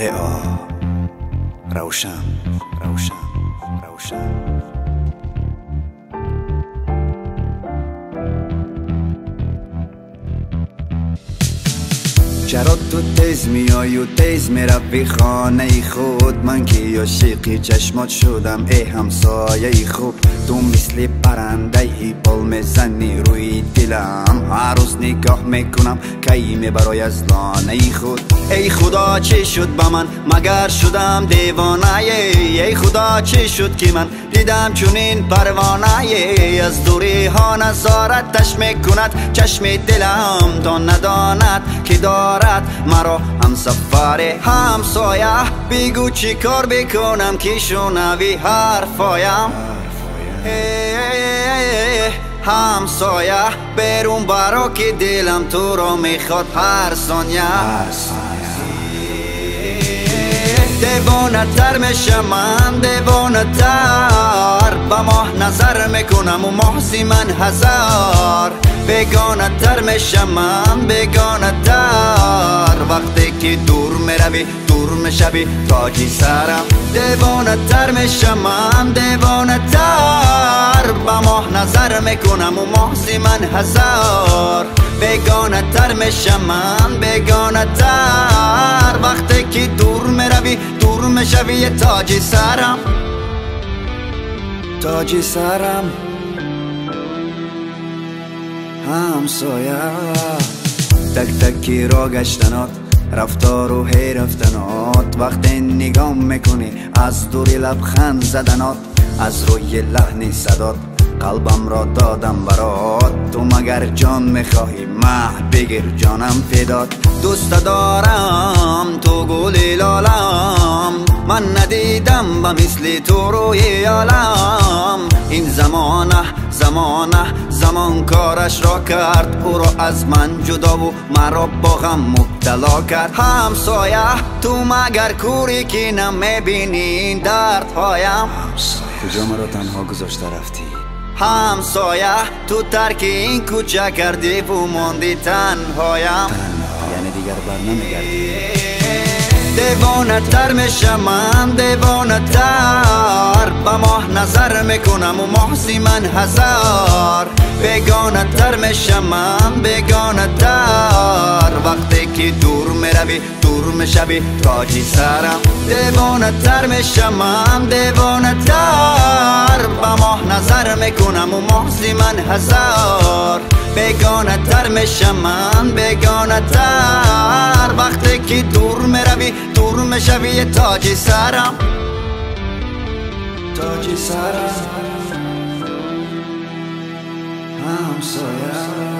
litter. Roshan, Roshan, Roshan. چرا تو تیز میای و تیز می‌روی خانه خود. من که عاشقی چشمات شدم ای همسایه خوب. تو مثل پرنده ای بال می‌زنی روی دلم. هر روز نگاه می‌کنم کیمه برای از لانه خود. ای خدا چی شد با من؟ مگر شدم دیوانه؟ ای خدا چی شد که من دیدم چون این پروانه؟ از دوری ها نظارتش می‌کند چشم دلم تا نداند که دارد. مرا هم سفر همسایه بگو چی کار بکنم که شنوی حرفایم. همسایه برون برا که دلم تو را می‌خواد هر ثانیه. دیوانه تر میشه من دیوانه تر. می‌کنم و محسی من هزار. بگانه تر میشه من بگانه تر. وقتی که دور می‌روی دور می‌شوی تاجی سرم. دیوانه تر میشه من دیوانه تر. با ماه نظر می‌کنم و محسی من هزار. بگانه تر میشه من بگانه تر. وقتی که دور می‌روی دور می‌شوی تاجی سرم. تاجی سرم همسایه تک تکی را گشتنات رفتار و هی رفتنات. وقتی نگام می‌کنی از دوری لبخند زدنات. از روی لحنی صدات قلبم را دادم برات. تو مگر جان می‌خواهی؟ مه بگیر جانم فدات. دوست دارم تو گل لالم من ندیدم با مثل تو روی عالم. این زمانه زمانه زمان کارش را کرد. او را از من جدا و مرا با غم مبتلا کرد. همسایه تو مگر کوری که نمی‌بینی این درد هایم کجا مرا تنها گذاشته رفتی؟ همسایه تو ترک این کوچه کردی و ماندی تنهایم. یعنی دیگر بر نمیگردی. دیوانه تر میشه من دیوانه تر با ماه نظر می‌کنم و محسی من هزار بگانه تر میشه من بگانه تر وقتی که دور می‌روی دور می‌شوی تاجی سرم دیوانه تر میشه من دیوانه تر با ماه نظر می‌کنم و محسی من هزار بگانه تر میشه من بگانه تر وقتی که دور می‌شوی تاجی سرم. تاجی سرم. همسایه